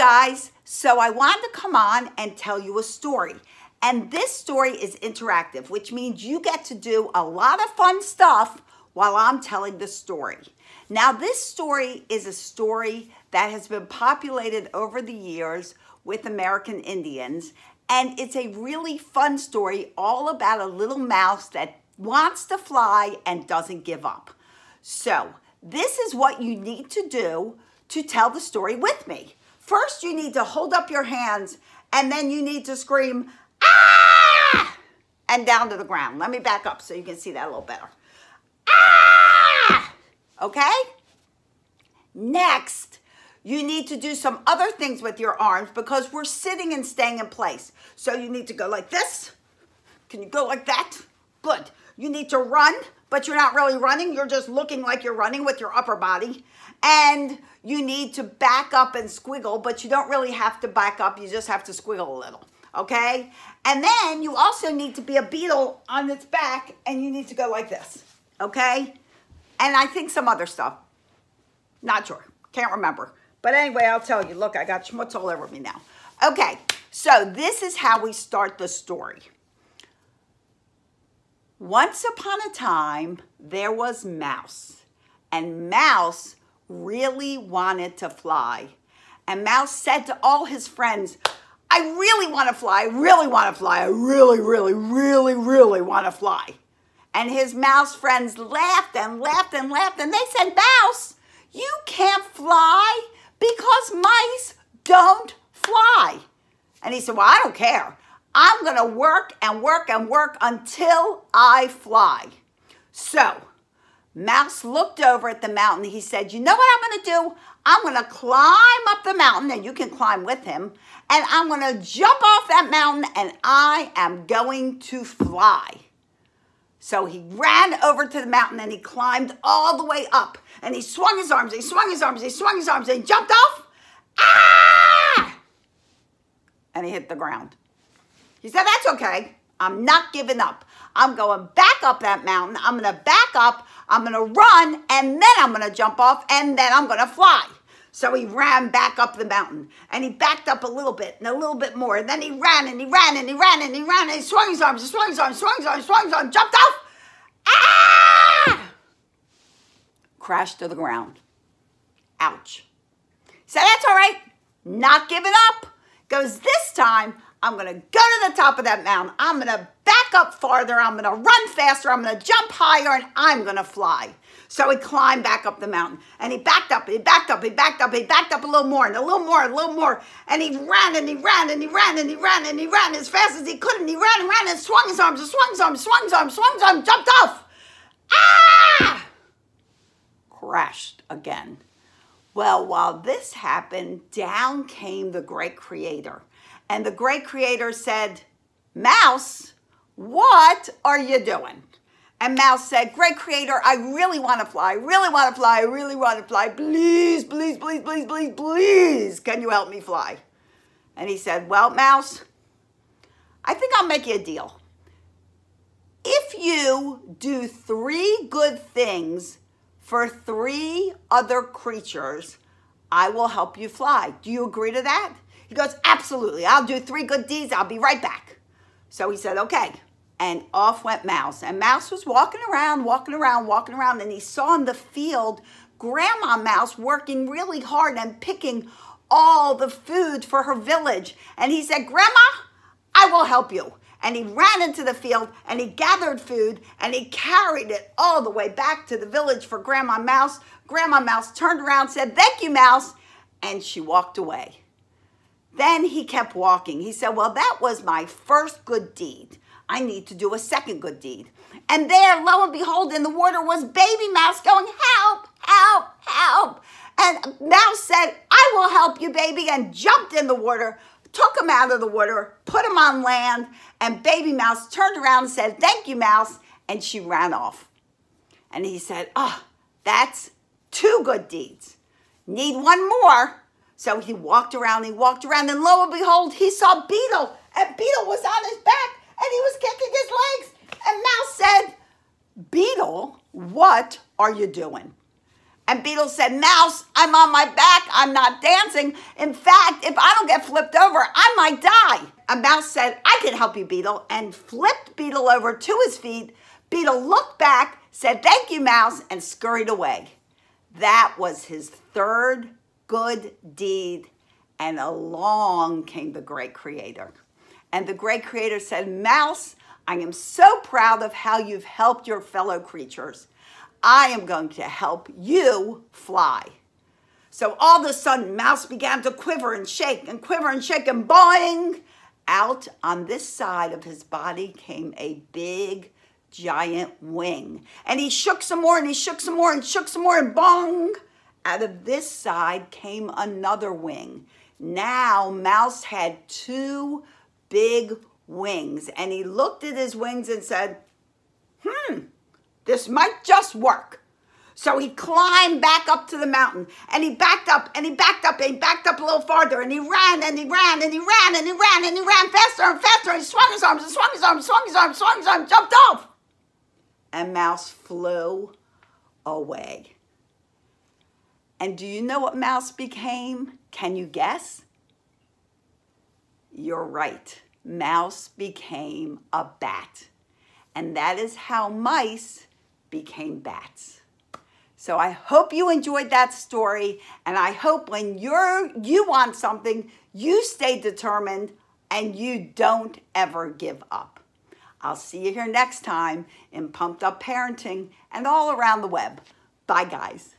guys. So I wanted to come on and tell you a story. And this story is interactive, which means you get to do a lot of fun stuff while I'm telling the story. Now, this story is a story that has been populated over the years with American Indians. And it's a really fun story all about a little mouse that wants to fly and doesn't give up. So, this is what you need to do to tell the story with me. First, you need to hold up your hands and then you need to scream, ah! And down to the ground. Let me back up so you can see that a little better. Ah! Okay? Next, you need to do some other things with your arms because we're sitting and staying in place. So you need to go like this. Can you go like that? Good. You need to run, but you're not really running. You're just looking like you're running with your upper body. And you need to back up and squiggle, but you don't really have to back up. You just have to squiggle a little, okay? And then you also need to be a beetle on its back, and you need to go like this, okay? And I think some other stuff. Not sure. Can't remember. But anyway, I'll tell you. Look, I got schmutz all over me now. Okay, so this is how we start the story. Once upon a time, there was Mouse. And Mouse really wanted to fly. And Mouse said to all his friends, I really want to fly. I really want to fly. I really, really, really, really want to fly. And his mouse friends laughed and laughed and laughed. And they said, Mouse, you can't fly because mice don't fly. And he said, Well, I don't care. I'm going to work and work and work until I fly. So, Mouse looked over at the mountain. He said, You know what I'm going to do? I'm going to climb up the mountain, and you can climb with him. And I'm going to jump off that mountain, and I am going to fly. So he ran over to the mountain and he climbed all the way up. And he swung his arms, he swung his arms, he swung his arms, and he jumped off. Ah! And he hit the ground. He said, That's okay. I'm not giving up. I'm going back up that mountain. I'm going to back up. I'm going to run. And then I'm going to jump off. And then I'm going to fly. So he ran back up the mountain and he backed up a little bit and a little bit more. And then he ran and he ran and he ran and he ran and he swung his arms, swung his arms, swung his arms, swung his arms, jumped off. Ah! Crashed to the ground. Ouch. So that's all right. Not giving up. Goes this time, I'm going to go to the top of that mountain. I'm going to back up farther. I'm going to run faster. I'm going to jump higher and I'm going to fly. So he climbed back up the mountain and he backed up, he backed up, he backed up, he backed up a little more and a little more, and a little more. And he ran and he ran and he ran and he ran and he ran as fast as he could and he ran and ran and swung his arms and swung his arms, swung his arms, swung his arms, jumped off. Ah! Crashed again. Well, while this happened, down came the great creator. And the great creator said, Mouse, what are you doing? And Mouse said, Great creator, I really want to fly. I really want to fly. I really want to fly. Please, please, please, please, please, please, can you help me fly? And he said, Well, Mouse, I think I'll make you a deal. If you do three good things for three other creatures, I will help you fly. Do you agree to that? He goes, Absolutely. I'll do three good deeds. I'll be right back. So he said, Okay and off went Mouse. And Mouse was walking around, walking around, walking around, and he saw in the field Grandma Mouse working really hard and picking all the food for her village. And he said, Grandma, I will help you. And he ran into the field and he gathered food and he carried it all the way back to the village for Grandma Mouse. Grandma Mouse turned around, said, Thank you, Mouse. And she walked away. Then he kept walking. He said, Well, that was my first good deed. I need to do a second good deed. And there, lo and behold, in the water was baby mouse going, help, help, help. And mouse said, I will help you, baby, and jumped in the water, took him out of the water, put him on land, and baby mouse turned around and said, thank you, mouse, and she ran off. And he said, oh, that's two good deeds. Need one more. So he walked around, he walked around, and lo and behold, he saw Beetle, and Beetle was on his back and he was kicking his legs. And Mouse said, Beetle, what are you doing? And Beetle said, Mouse, I'm on my back. I'm not dancing. In fact, if I don't get flipped over, I might die. And Mouse said, I can help you, Beetle, and flipped Beetle over to his feet. Beetle looked back, said, Thank you, Mouse, and scurried away. That was his third good deed. And along came the great creator. And the great creator said, Mouse, I am so proud of how you've helped your fellow creatures. I am going to help you fly. So all of a sudden, Mouse began to quiver and shake and quiver and shake and boing! Out on this side of his body came a big, giant wing. And he shook some more and he shook some more and shook some more and bong! Out of this side came another wing. Now Mouse had two big wings and he looked at his wings and said, hmm, this might just work. So he climbed back up to the mountain and he backed up and he backed up and he backed up a little farther and he ran and he ran and he ran and he ran and he ran faster and faster and he swung his arms and swung his arms, swung his arms, swung his arms, jumped off. And Mouse flew away. And do you know what Mouse became? Can you guess? You're right. Mouse became a bat. And that is how mice became bats. So I hope you enjoyed that story and I hope when you're you want something, you stay determined and you don't ever give up. I'll see you here next time in Pumped Up Parenting and all around the web. Bye guys.